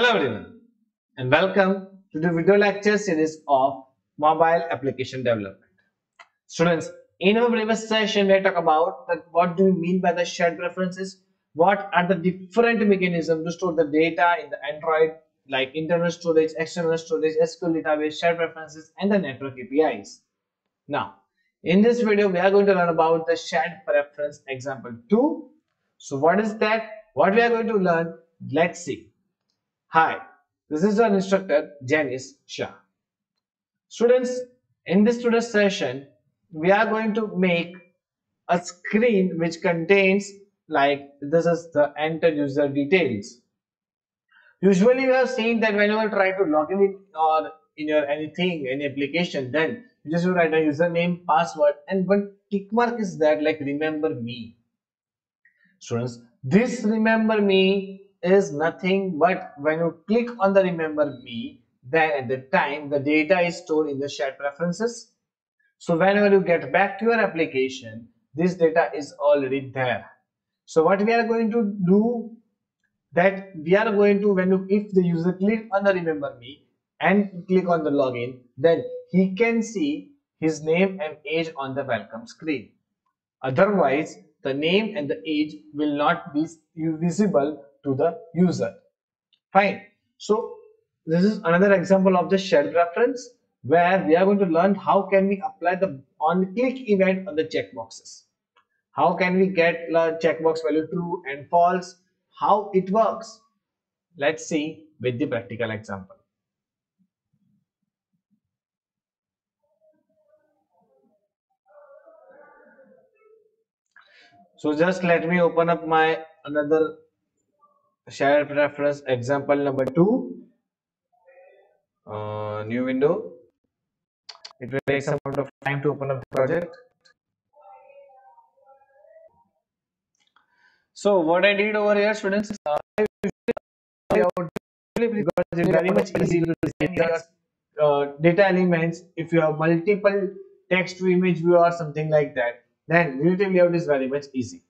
Hello everyone and welcome to the video lecture series of mobile application development. Students, in our previous session we talked about that what do we mean by the shared preferences, what are the different mechanisms to store the data in the Android like internal storage, external storage, SQL database, shared preferences and the network APIs. Now, in this video we are going to learn about the shared preference example 2. So what is that? What we are going to learn? Let's see. Hi, this is our instructor Janice Shah. Students, in this today's session, we are going to make a screen which contains like this is the enter user details. Usually we have seen that whenever you try to log in or in your anything, any application, then you just write a username, password and one tick mark is that like remember me. Students, this remember me is nothing but when you click on the remember me then at the time the data is stored in the shared preferences. So whenever you get back to your application this data is already there. So what we are going to do that we are going to when you if the user click on the remember me and click on the login then he can see his name and age on the welcome screen. Otherwise the name and the age will not be visible to the user. Fine. So this is another example of the shared preference where we are going to learn how can we apply the on click event on the checkboxes. How can we get the checkbox value true and false? How it works? Let's see with the practical example. So just let me open up my another shared preference example number two uh, new window. It will take some amount of time to open up the project. So what i did over here students uh, because it's very much easy to uh, data elements. If you have multiple text to image view or something like that then relative layout is very much easy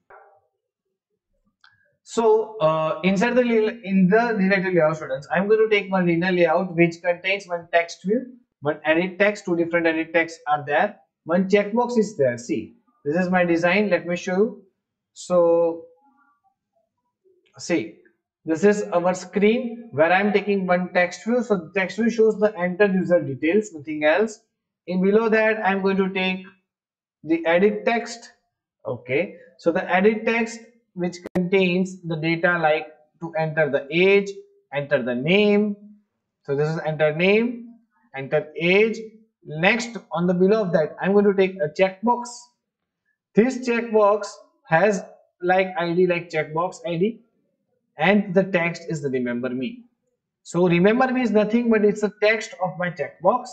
so uh, inside the in the relative layout students, I'm going to take one linear layout which contains one text view, one edit text, two different edit texts are there, one checkbox is there. See, this is my design. Let me show you. So see, this is our screen where I'm taking one text view. So the text view shows the enter user details, nothing else. In below that, I'm going to take the edit text. Okay, so the edit text which contains the data like to enter the age, enter the name. So this is enter name, enter age. Next on the below of that, I'm going to take a checkbox. This checkbox has like ID like checkbox ID and the text is the remember me. So remember me is nothing but it's a text of my checkbox.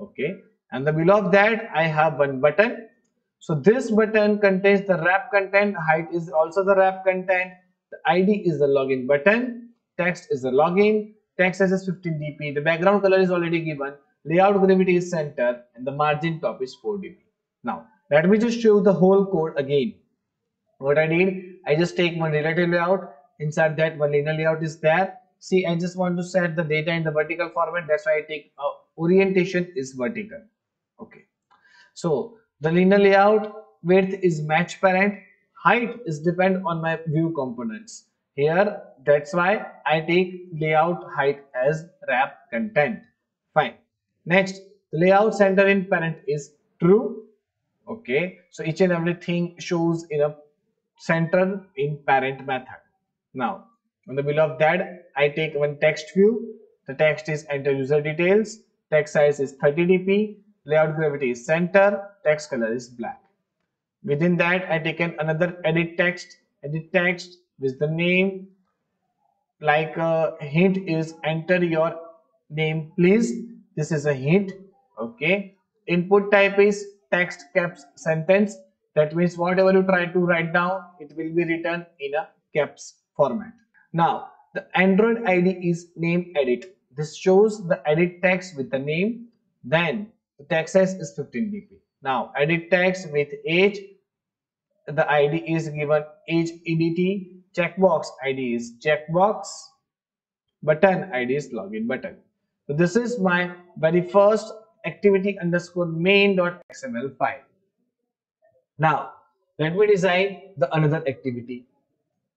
Okay. And the below of that I have one button so this button contains the wrap content, height is also the wrap content, the ID is the login button, text is the login, text size is 15 dp, the background color is already given, layout gravity is center and the margin top is 4 dp. Now let me just show the whole code again. What I did, I just take one relative layout, inside that one linear layout is there. See, I just want to set the data in the vertical format. That's why I take uh, orientation is vertical. Okay. So the linear layout width is match parent. Height is depend on my view components. Here, that's why I take layout height as wrap content. Fine. Next, the layout center in parent is true. Okay. So each and everything shows in a center in parent method. Now, on the below of that, I take one text view. The text is enter user details. Text size is 30 dp layout gravity is center, text color is black. Within that, I taken another edit text, edit text with the name, like a hint is enter your name please. This is a hint, okay. Input type is text caps sentence. That means whatever you try to write down, it will be written in a caps format. Now, the Android ID is name edit. This shows the edit text with the name. Then the text size is 15 dp. Now edit text with age. The ID is given age edt. Checkbox ID is checkbox. button id is login button so this is my very first activity underscore main dot XML file now let me design the another activity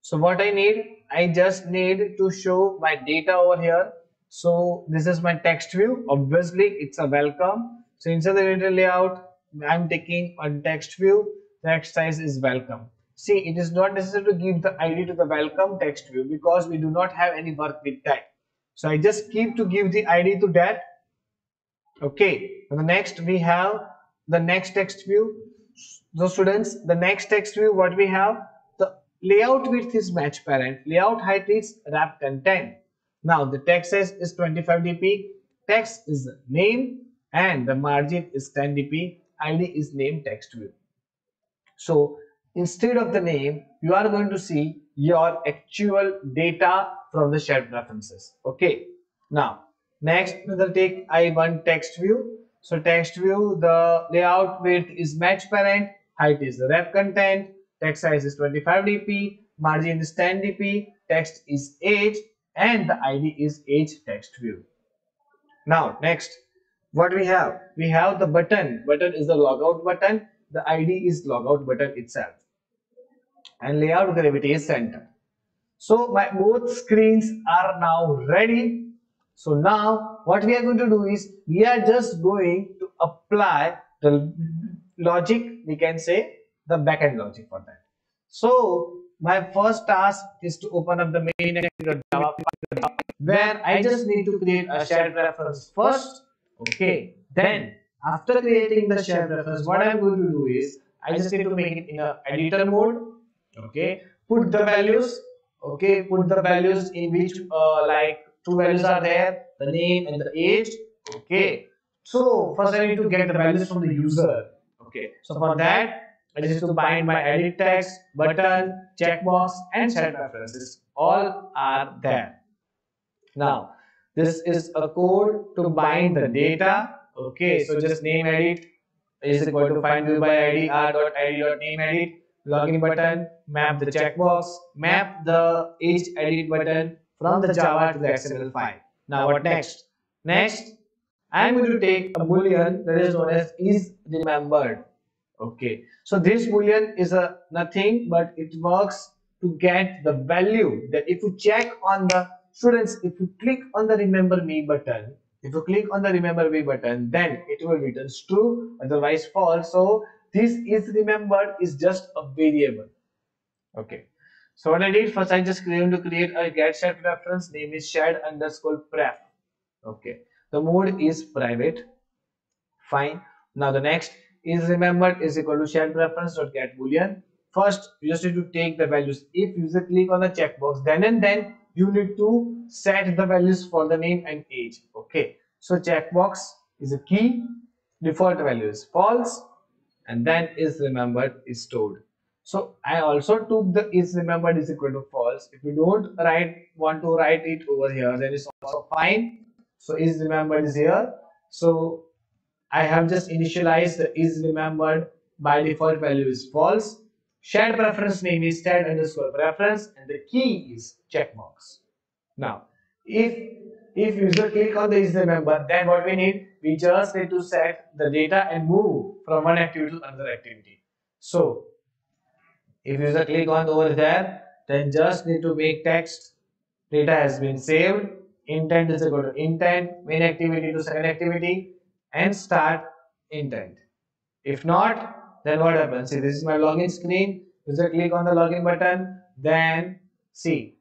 so what i need i just need to show my data over here so this is my text view obviously it's a welcome so inside the data layout i'm taking a text view. Text size is welcome. See it is not necessary to give the id to the welcome text view because we do not have any work with that. So i just keep to give the id to that. Okay. And the next we have the next text view. So students the next text view what we have? The layout width is match parent. Layout height is wrap content now the text size is 25 dp text is name and the margin is 10 dp id is name text view. So instead of the name you are going to see your actual data from the shared preferences. Okay. Now next we'll take i1 text view. So text view the layout width is match parent height is the wrap content text size is 25 dp margin is 10 dp text is age and the id is age text view. Now next what we have we have the button button is the logout button the id is logout button itself and layout gravity is center. So my both screens are now ready. So now what we are going to do is we are just going to apply the logic we can say the backend logic for that. So my first task is to open up the main where I just need to create a shared preference first. Okay. Then after creating the shared preference, what I'm going to do is I just need to make it in a editor mode okay? Put the values okay? Put the values in which uh, like two values are there the name and the age okay? So first i need to get the values from the user okay? So for that I just need to bind my edit text button checkbox and set references all are there. Now this is a code to bind the data okay so just name edit is equal to find view by id r dot id dot name edit login button, map the checkbox, map the age edit button from the Java to the XML file. Now what next? Next, I am going to take a boolean that is known as is remembered. Okay, so this boolean is a nothing but it works to get the value that if you check on the students, if you click on the remember me button, if you click on the remember me button, then it will return true, otherwise false. So this is remembered is just a variable. Okay. So what i did first i just going to create a get shared preference name is shared underscore pref. Okay. The mode is private. Fine. Now the next is remembered is equal to shared preference dot get boolean. First you just need to take the values. If user click on the checkbox then and then you need to set the values for the name and age okay? So checkbox is a key. Default value is false. And then is remembered is stored. So i also took the is remembered is equal to false. If you don't write want to write it over here then it's also fine. So is remembered is here. So i have just initialized the is remembered by default value is false shared preference name is shared underscore preference and the key is checkbox now if if user click on the user member, then what we need we just need to set the data and move from one activity to another activity. So if user click on over there, then just need to make text data has been saved, intent is equal to intent, main activity to second activity and start intent. If not, then what happens? See, this is my login screen. User click on the login button, then see,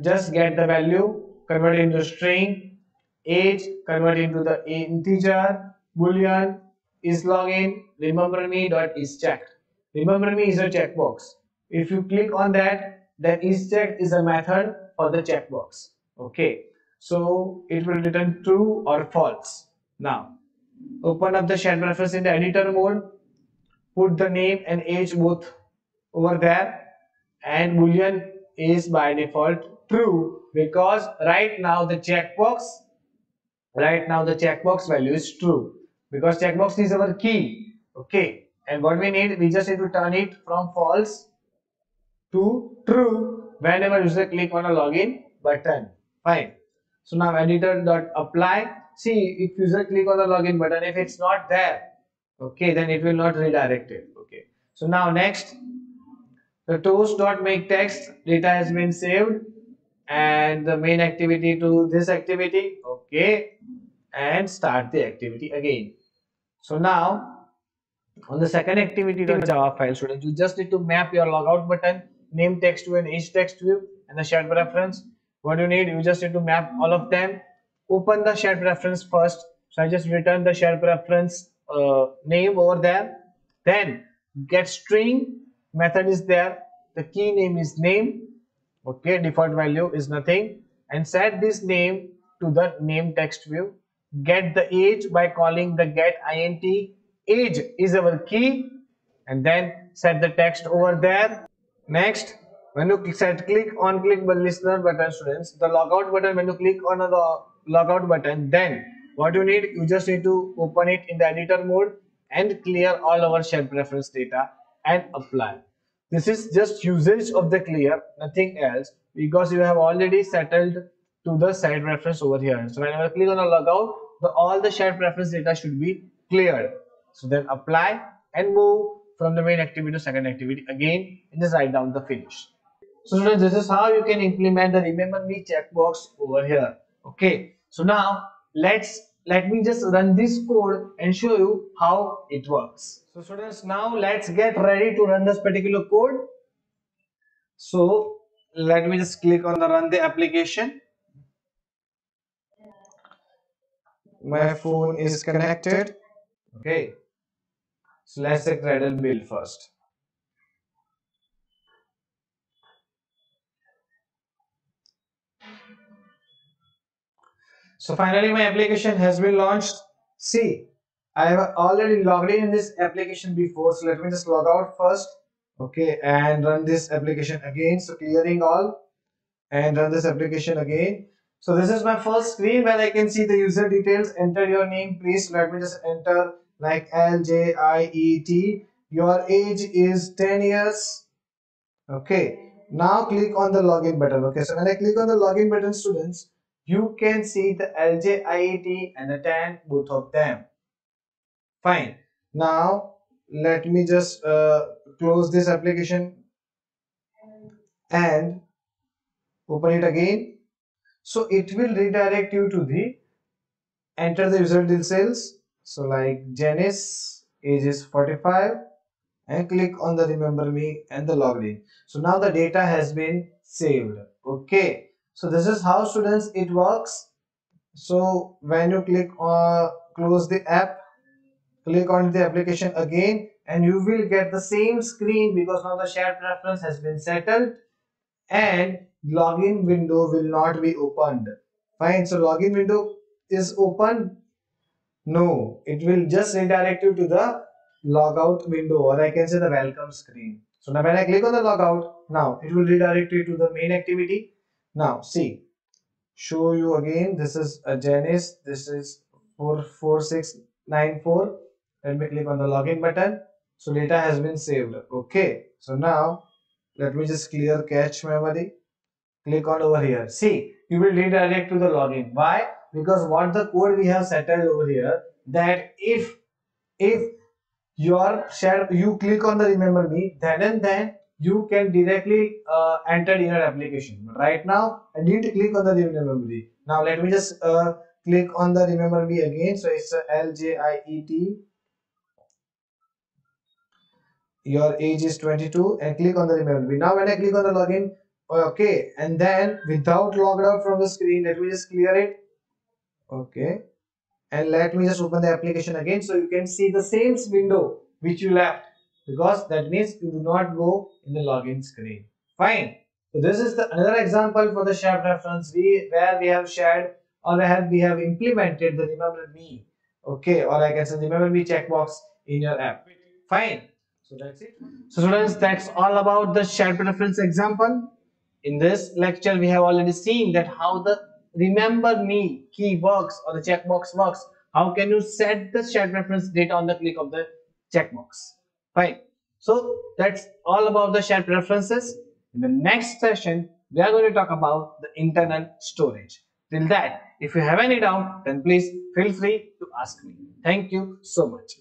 just get the value, convert into string, age convert into the integer boolean is login remember me dot is checked. Remember me is a checkbox. If you click on that then is checked is a method for the checkbox. Okay. So it will return true or false. Now open up the shared preference in the editor mode put the name and age both over there. And boolean is by default true because right now the checkbox right now the checkbox value is true because checkbox is our key. Okay. And what we need we just need to turn it from false to true whenever user click on a login button. Fine. So now editor dot apply. See if user click on the login button, if it's not there, okay, then it will not redirect it. Okay. So now next, the toast dot make text data has been saved and the main activity to this activity. Okay, and start the activity again. So now on the second activity Java file students, you just need to map your logout button, name text view and age text view and the shared preference. What you need, you just need to map all of them. Open the shared preference first. So I just return the shared preference uh, name over there. Then get string method is there. The key name is name. Okay, default value is nothing. And set this name to the name text view get the age by calling the get int age is our key and then set the text over there next when you set click on click listener button students the logout button when you click on the logout button then what you need you just need to open it in the editor mode and clear all our shared preference data and apply this is just usage of the clear nothing else because you have already settled to the side reference over here. So whenever I click on a logout, the, all the shared preference data should be cleared. So then apply and move from the main activity to second activity again and just write down the finish. So students, this is how you can implement the remember me checkbox over here. Okay. So now let's let me just run this code and show you how it works. So students, now let's get ready to run this particular code. So let me just click on the run the application my phone is connected okay so let's take Gradle build first so finally my application has been launched see I have already logged in this application before so let me just log out first okay and run this application again so clearing all and run this application again so this is my first screen where I can see the user details. Enter your name, please. Let me just enter like L J I E T. Your age is 10 years. Okay. Now click on the login button. Okay. So when I click on the login button, students, you can see the LJIET and the 10, both of them. Fine. Now let me just uh, close this application and open it again. So it will redirect you to the enter the user details. So like Janice age is 45 and click on the remember me and the login. So now the data has been saved. Okay so this is how students it works. So when you click on close the app click on the application again and you will get the same screen because now the shared preference has been settled and login window will not be opened. Fine so login window is open. No it will just redirect you to the logout window or i can say the welcome screen. So now when i click on the logout now it will redirect you to the main activity now see show you again. This is a Janice. This is 44694 let me click on the login button. So data has been saved. Okay. So now let me just clear cache memory. Click on over here. See you will redirect to the login. Why? Because what the code we have settled over here that if if your share you click on the remember me then and then you can directly uh, enter in your application. But right now i need to click on the remember me. Now let me just uh, click on the remember me again. So it's L J I E T. your age is 22 and click on the remember me. Now when i click on the login okay and then without logged out from the screen let me just clear it. Okay. And let me just open the application again so you can see the sales window which you left because that means you do not go in the login screen. Fine. So this is the another example for the shared preference. We where we have shared or have we have implemented the remember me. Okay. Or i can say remember me checkbox in your app. Fine. So that's it. So students that's all about the shared preference example. In this lecture, we have already seen that how the remember me key works or the checkbox works. How can you set the shared preference data on the click of the checkbox? Fine. So that's all about the shared preferences. In the next session, we are going to talk about the internal storage. till that if you have any doubt then please feel free to ask me thank you so much